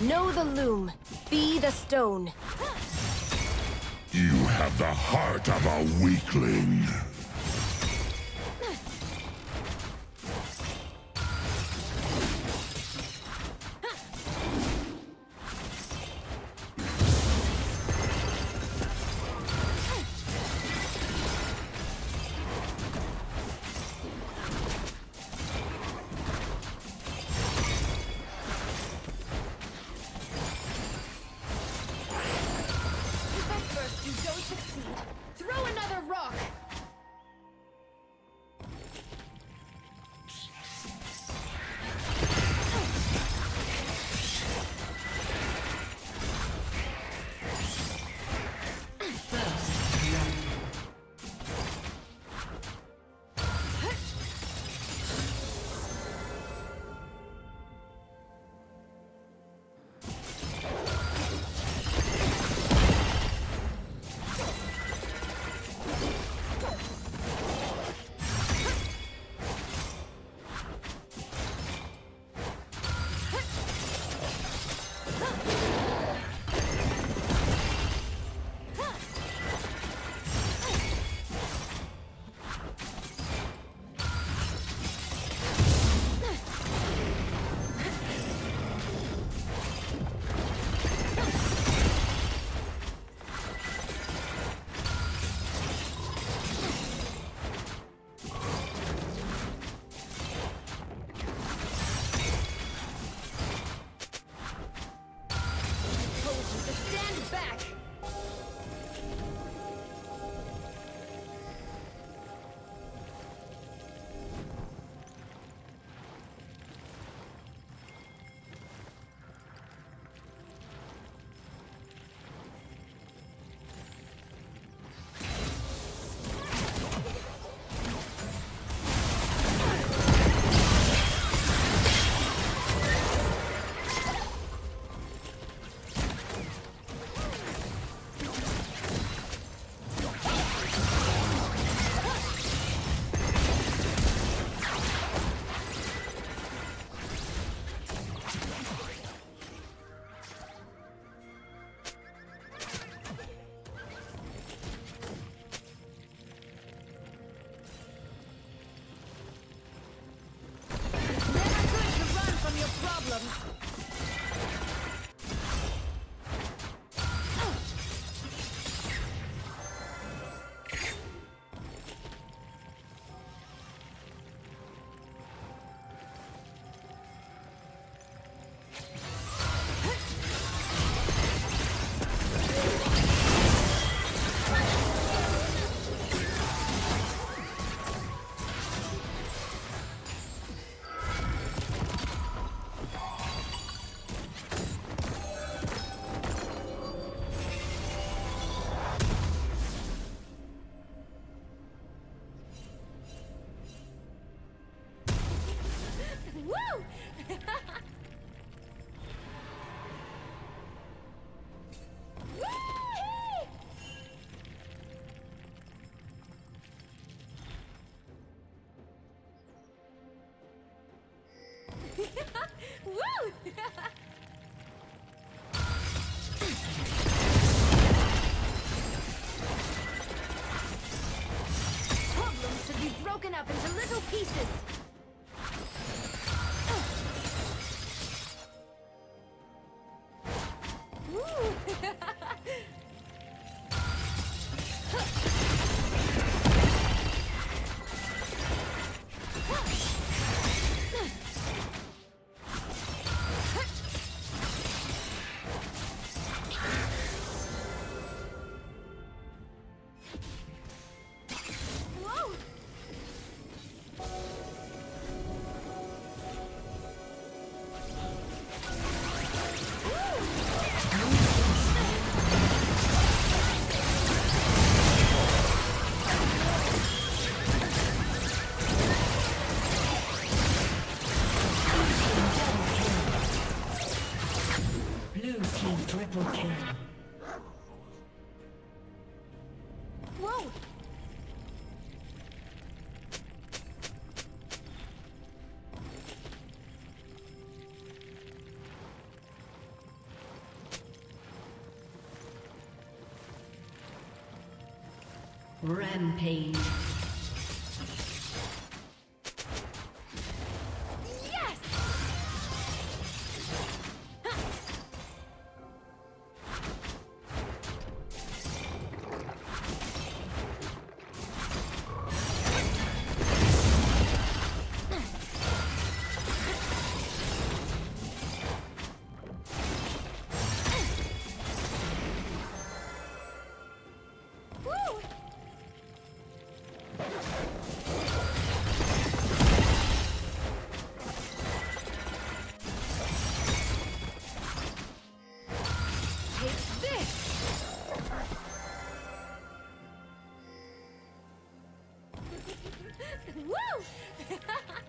Know the loom. Be the stone. You have the heart of a weakling. Woo! Rampage. Woo!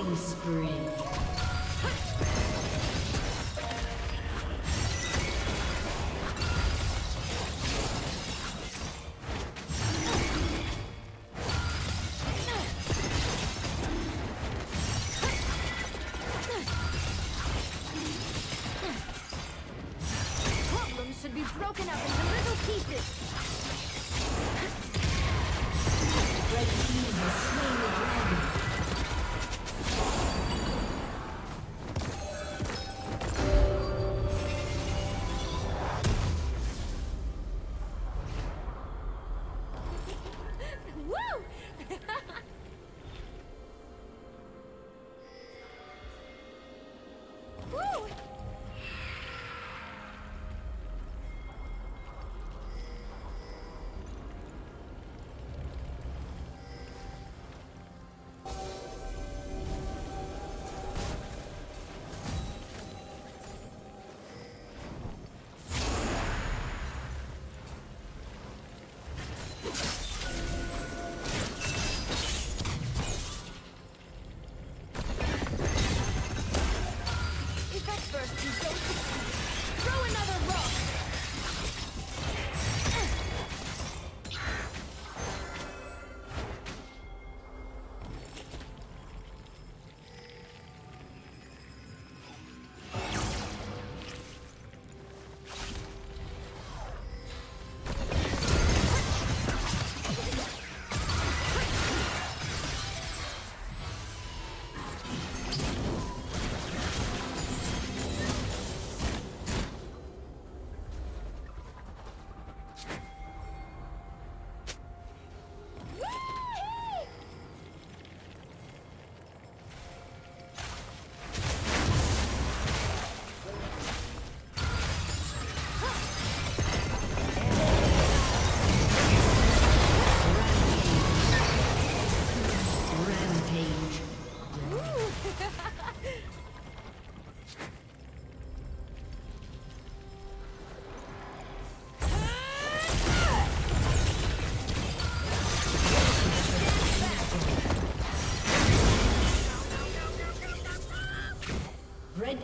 Killing spree.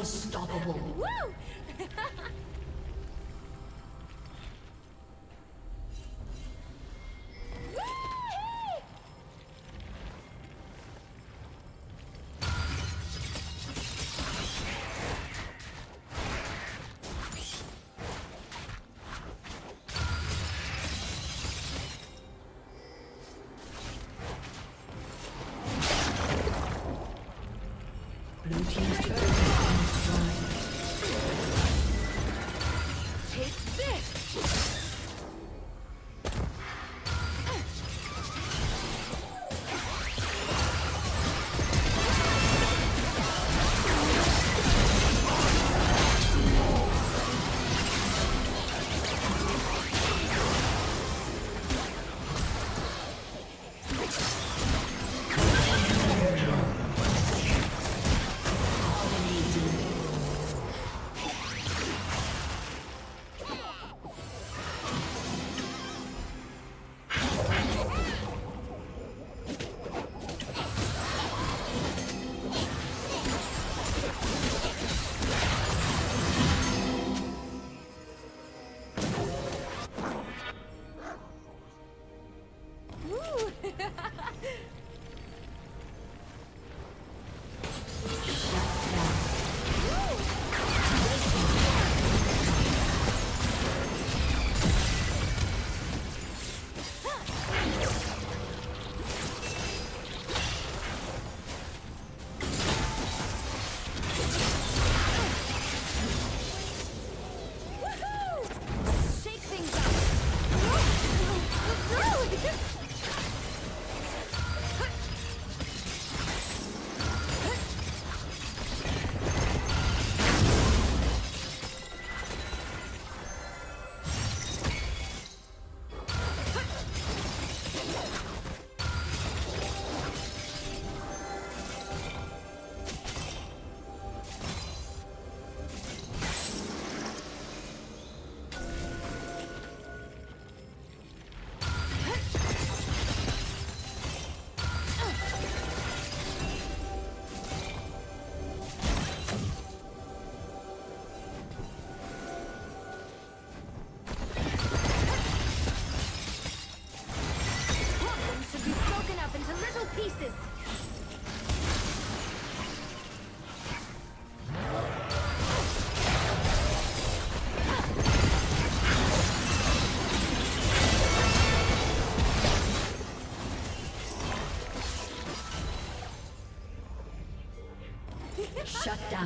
Unstoppable. Woo!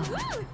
Down.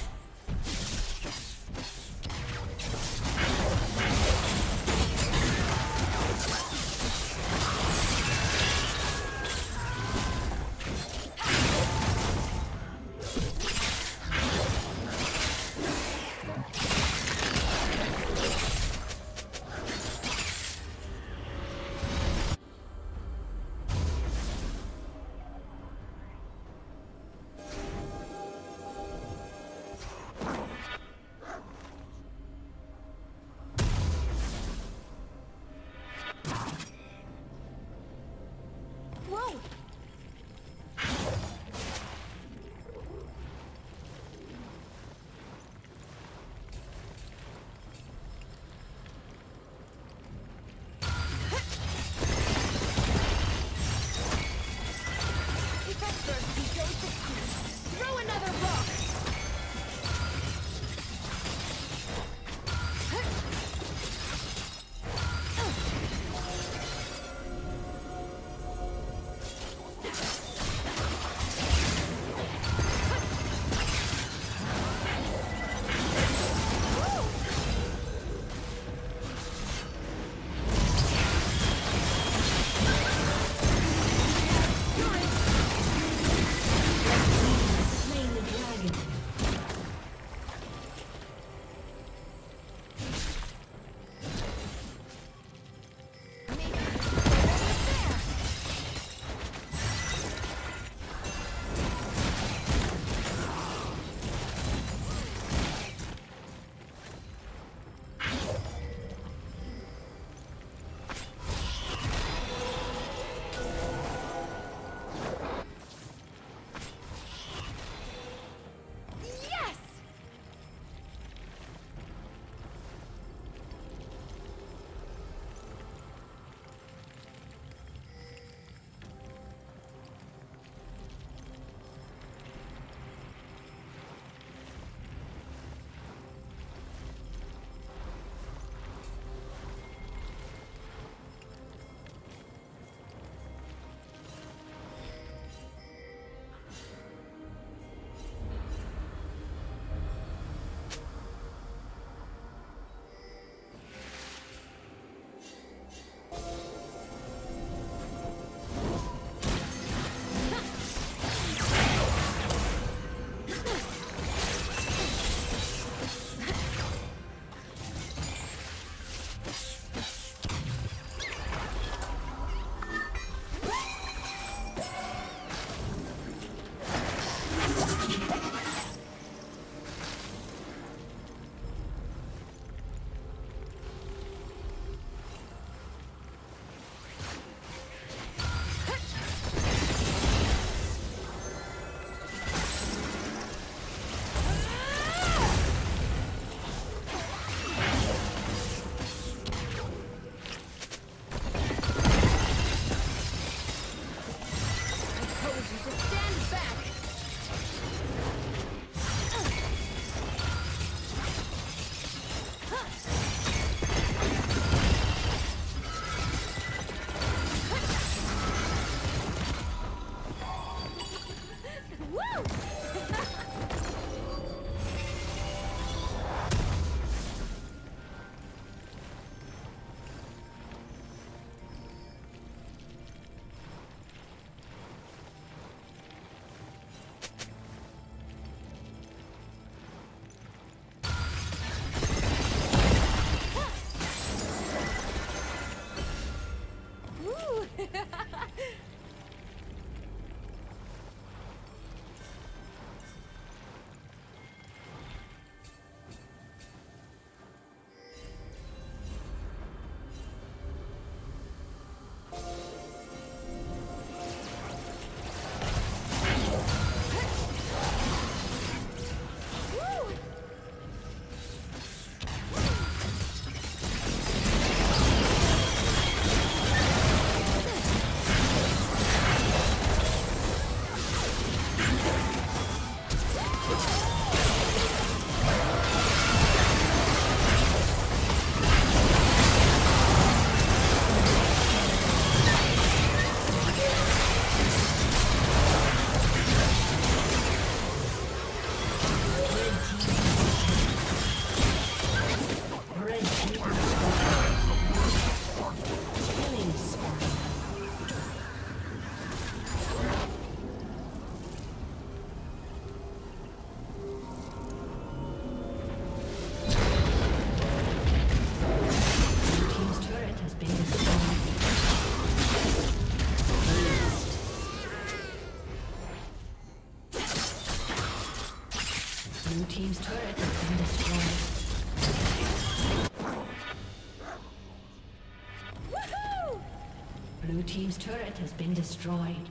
been destroyed.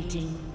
dominating.